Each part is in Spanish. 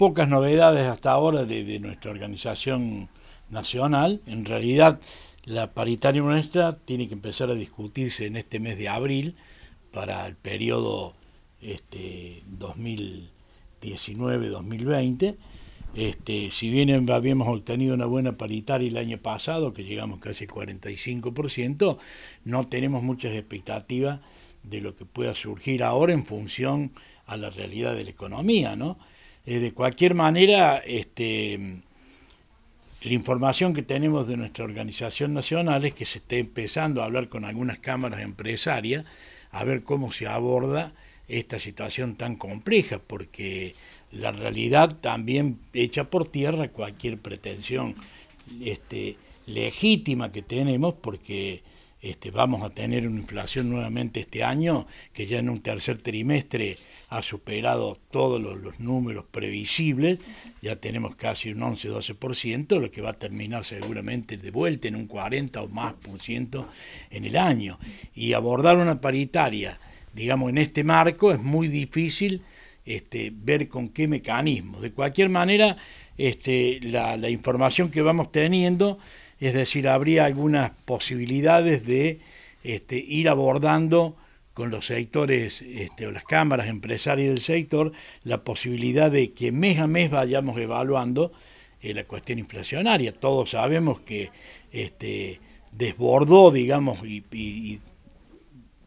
pocas novedades hasta ahora de, nuestra organización nacional. En realidad, la paritaria nuestra tiene que empezar a discutirse en este mes de abril para el periodo este, 2019-2020. Este, si bien habíamos obtenido una buena paritaria el año pasado, que llegamos casi al 45%, no tenemos muchas expectativas de lo que pueda surgir ahora en función a la realidad de la economía, ¿no? Eh, de cualquier manera, este, la información que tenemos de nuestra organización nacional es que se esté empezando a hablar con algunas cámaras empresarias a ver cómo se aborda esta situación tan compleja, porque la realidad también echa por tierra cualquier pretensión este, legítima que tenemos, porque este, vamos a tener una inflación nuevamente este año que ya en un tercer trimestre ha superado todos los, números previsibles, ya tenemos casi un 11-12%, lo que va a terminar seguramente de vuelta en un 40 o más por ciento en el año. Y abordar una paritaria, digamos, en este marco es muy difícil este, ver con qué mecanismos. De cualquier manera, este, la, la información que vamos teniendo es decir, habría algunas posibilidades de este, ir abordando con los sectores este, o las cámaras empresarias del sector la posibilidad de que mes a mes vayamos evaluando eh, la cuestión inflacionaria. Todos sabemos que este, desbordó, digamos, y,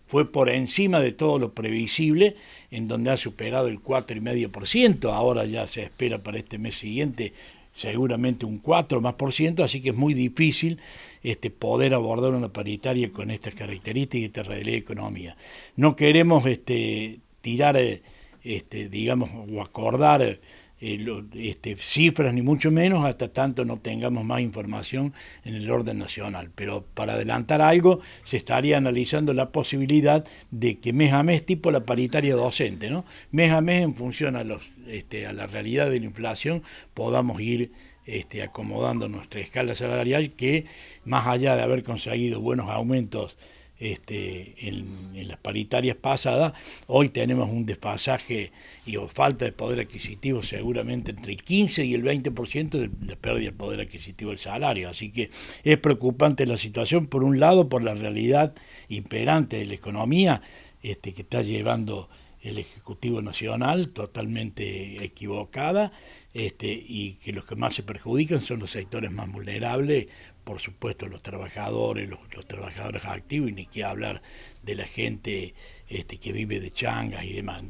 fue por encima de todo lo previsible, en donde ha superado el 4,5%, ahora ya se espera para este mes siguiente seguramente un 4 más por ciento, así que es muy difícil este, poder abordar una paritaria con estas características y esta realidad de. No queremos este, tirar, este, digamos, o acordar eh, este, cifras ni mucho menos hasta tanto no tengamos más información en el orden nacional. Pero para adelantar algo, se estaría analizando la posibilidad de que mes a mes, tipo la paritaria docente, ¿no? mes a mes en función a, los, este, a la realidad de la inflación, podamos ir este, acomodando nuestra escala salarial que, más allá de haber conseguido buenos aumentos, este, en, las paritarias pasadas, hoy tenemos un desfasaje y falta de poder adquisitivo seguramente entre el 15 y el 20% de, de pérdida del poder adquisitivo del salario. Así que es preocupante la situación, por un lado, por la realidad imperante de la economía este, que está llevando el Ejecutivo Nacional totalmente equivocada este, y que los que más se perjudican son los sectores más vulnerables, por supuesto los trabajadores, los, trabajadores activos y ni que hablar de la gente este, que vive de changas y demás.